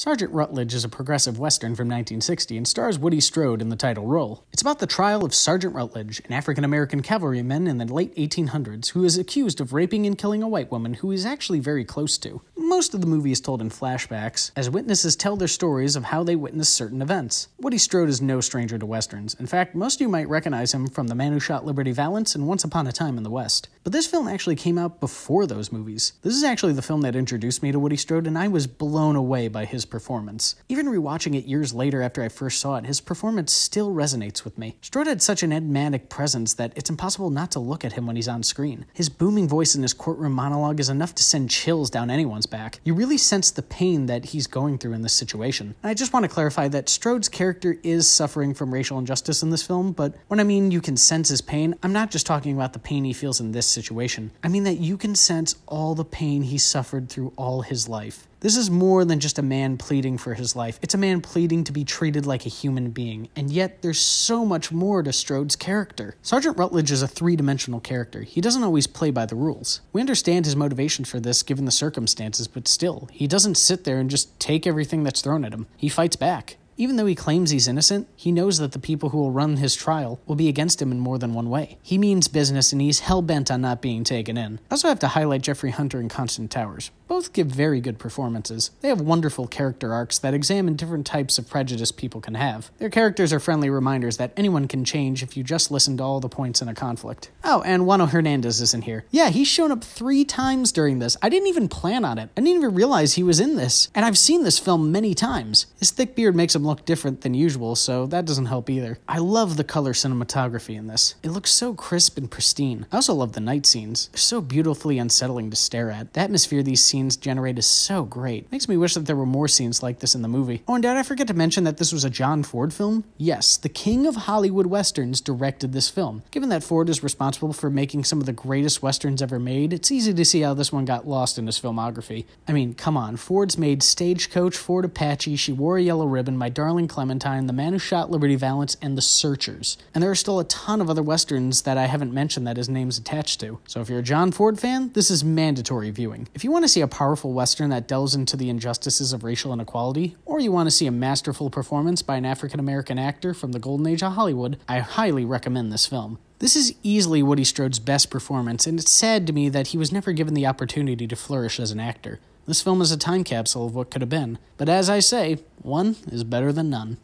Sergeant Rutledge is a progressive western from 1960 and stars Woody Strode in the title role. It's about the trial of Sergeant Rutledge, an African American cavalryman in the late 1800s who is accused of raping and killing a white woman who he's actually very close to. Most of the movie is told in flashbacks, as witnesses tell their stories of how they witnessed certain events. Woody Strode is no stranger to westerns. In fact, most of you might recognize him from The Man Who Shot Liberty Valance and Once Upon a Time in the West. But this film actually came out before those movies. This is actually the film that introduced me to Woody Strode, and I was blown away by his performance. Even rewatching it years later after I first saw it, his performance still resonates with me. Strode had such an enigmatic presence that it's impossible not to look at him when he's on screen. His booming voice in his courtroom monologue is enough to send chills down anyone's back you really sense the pain that he's going through in this situation. And I just want to clarify that Strode's character is suffering from racial injustice in this film, but when I mean you can sense his pain, I'm not just talking about the pain he feels in this situation. I mean that you can sense all the pain he suffered through all his life. This is more than just a man pleading for his life. It's a man pleading to be treated like a human being, and yet there's so much more to Strode's character. Sergeant Rutledge is a three dimensional character. He doesn't always play by the rules. We understand his motivation for this given the circumstances, but still, he doesn't sit there and just take everything that's thrown at him. He fights back. Even though he claims he's innocent, he knows that the people who will run his trial will be against him in more than one way. He means business and he's hell bent on not being taken in. I also have to highlight Jeffrey Hunter and Constance Towers. Both give very good performances. They have wonderful character arcs that examine different types of prejudice people can have. Their characters are friendly reminders that anyone can change if you just listen to all the points in a conflict. Oh, and Juano Hernandez isn't here. Yeah, he's shown up three times during this. I didn't even plan on it. I didn't even realize he was in this. And I've seen this film many times. His thick beard makes him look different than usual, so that doesn't help either. I love the color cinematography in this. It looks so crisp and pristine. I also love the night scenes. They're so beautifully unsettling to stare at. The atmosphere these scenes generate is so great. Makes me wish that there were more scenes like this in the movie. Oh, and did I forget to mention that this was a John Ford film? Yes, the king of Hollywood westerns directed this film. Given that Ford is responsible for making some of the greatest westerns ever made, it's easy to see how this one got lost in his filmography. I mean, come on, Ford's made Stagecoach, Fort Apache, She Wore a Yellow Ribbon, My Darling Clementine, The Man Who Shot Liberty Valance, and The Searchers. And there are still a ton of other westerns that I haven't mentioned that his name's attached to. So if you're a John Ford fan, this is mandatory viewing. If you want to see a powerful western that delves into the injustices of racial inequality, or you want to see a masterful performance by an African American actor from the golden age of Hollywood, I highly recommend this film. This is easily Woody Strode's best performance, and it's sad to me that he was never given the opportunity to flourish as an actor. This film is a time capsule of what could have been, but as I say, one is better than none.